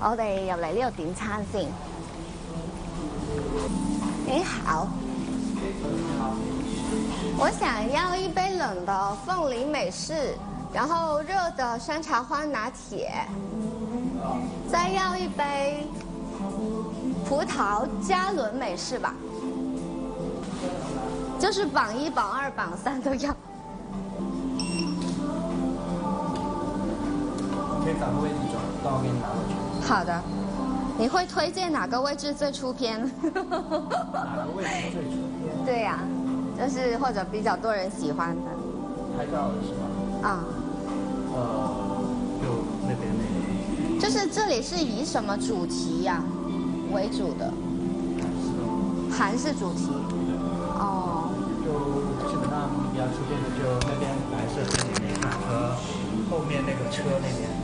我哋入嚟呢度点餐先。你好，我想要一杯冷的凤梨美式，然后热的山茶花拿铁，再要一杯葡萄加仑美式吧，就是榜一、榜二、榜三都要。可以找个位置转，到我给你拿过去。好的，你会推荐哪个位置最出片？哪个位置最出片？对呀，就是或者比较多人喜欢的。拍照的是吗？啊。呃，就那边那边。就是这里是以什么主题呀为主的？是。韩式主题。哦。就基本上比较出片的，就那边白色那边车，后面那个车那边。